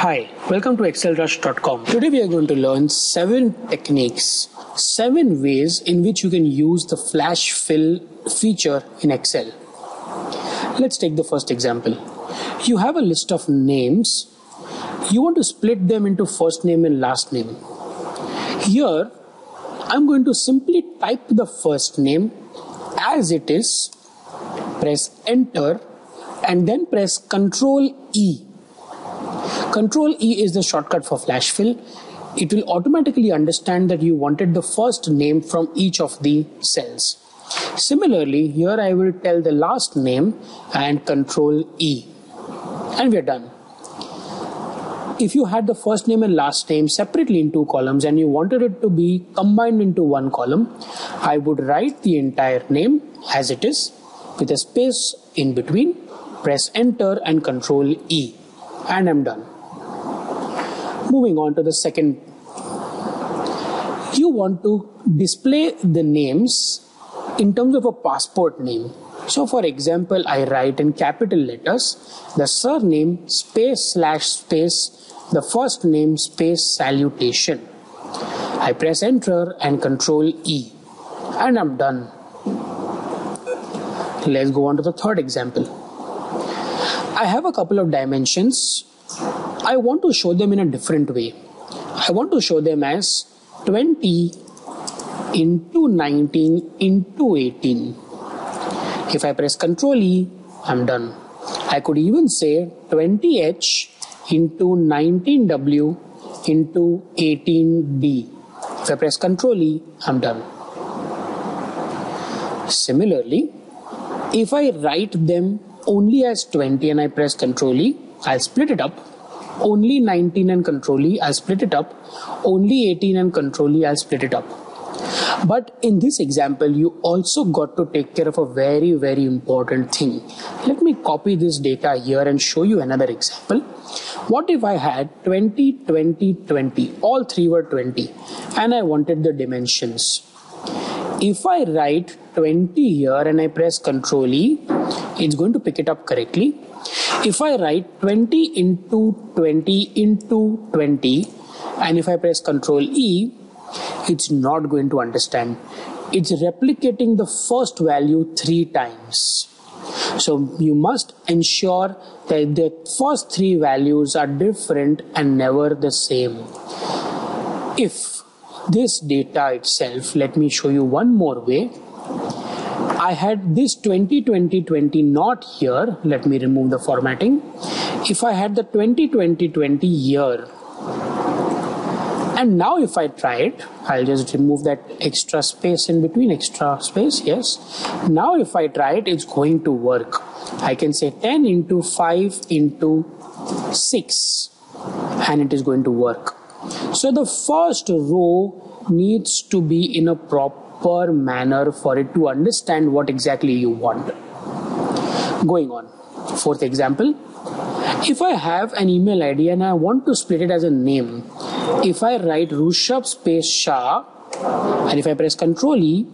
Hi, welcome to excelrush.com. Today we are going to learn seven techniques, seven ways in which you can use the flash fill feature in Excel. Let's take the first example. You have a list of names. You want to split them into first name and last name. Here, I'm going to simply type the first name as it is, press enter, and then press Control E Control E is the shortcut for flash fill. It will automatically understand that you wanted the first name from each of the cells. Similarly, here I will tell the last name and Control E. And we're done. If you had the first name and last name separately in two columns and you wanted it to be combined into one column, I would write the entire name as it is with a space in between, press enter and Control E and I'm done. Moving on to the second, you want to display the names in terms of a passport name. So, for example, I write in capital letters the surname space slash space the first name space salutation. I press enter and control E and I'm done. Let's go on to the third example. I have a couple of dimensions I want to show them in a different way. I want to show them as 20 into 19 into 18. If I press Ctrl E, I'm done. I could even say 20H into 19W into 18D. If I press Ctrl E, I'm done. Similarly, if I write them only as 20 and I press Ctrl E, I'll split it up only 19 and control E, I'll split it up. Only 18 and control E, I'll split it up. But in this example, you also got to take care of a very, very important thing. Let me copy this data here and show you another example. What if I had 20, 20, 20, all three were 20, and I wanted the dimensions? If I write 20 here and I press Ctrl E, it's going to pick it up correctly if I write 20 into 20 into 20 and if I press Ctrl E, it's not going to understand. It's replicating the first value three times. So you must ensure that the first three values are different and never the same. If this data itself, let me show you one more way I had this 2020-20 not here. Let me remove the formatting. If I had the 2020-20 here, and now if I try it, I'll just remove that extra space in between, extra space, yes. Now if I try it, it's going to work. I can say 10 into 5 into 6 and it is going to work. So the first row needs to be in a proper proper manner for it to understand what exactly you want. Going on. Fourth example. If I have an email ID and I want to split it as a name, if I write Rushabh space Shah and if I press Ctrl E,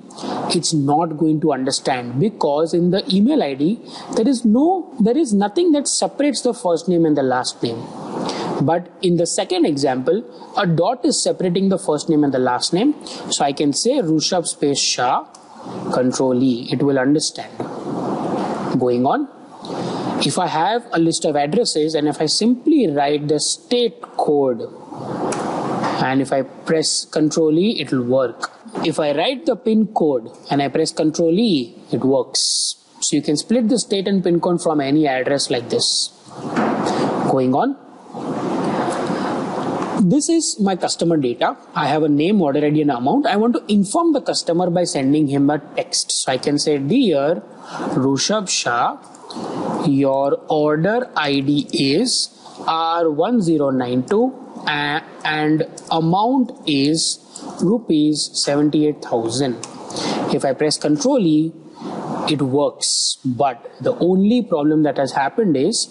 it's not going to understand because in the email ID there is no there is nothing that separates the first name and the last name. But in the second example, a dot is separating the first name and the last name. So I can say Rushabh space Shah, control E. It will understand. Going on. If I have a list of addresses and if I simply write the state code and if I press control E, it will work. If I write the pin code and I press control E, it works. So you can split the state and pin code from any address like this. Going on this is my customer data. I have a name, order ID, and amount. I want to inform the customer by sending him a text. So I can say, Dear Rushabh Shah, your order ID is R1092 and amount is rupees 78,000. If I press Ctrl E, it works. But the only problem that has happened is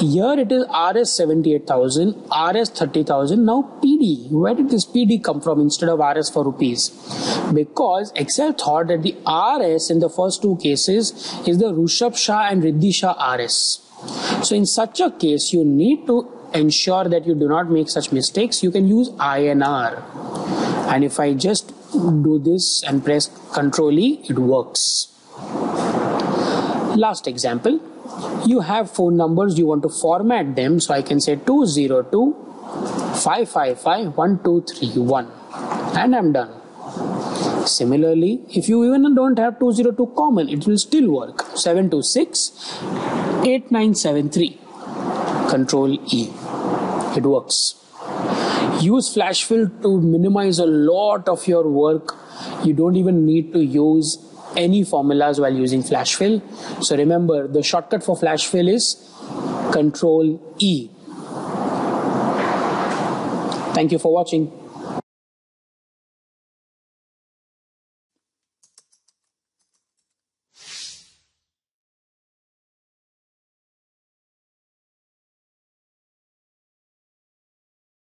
here it is rs 78000 rs 30000 now pd where did this pd come from instead of rs for rupees? Because excel thought that the rs in the first two cases is the rushabh shah and riddhi shah rs so in such a case you need to ensure that you do not make such mistakes, you can use INR. And if I just do this and press Ctrl E, it works. Last example, you have phone numbers, you want to format them. So I can say 202 555 1231 and I'm done. Similarly, if you even don't have 202 common, it will still work. 726 8973. Control E. It works. Use flash fill to minimize a lot of your work. You don't even need to use any formulas while using flash fill. So remember the shortcut for flash fill is Control E. Thank you for watching.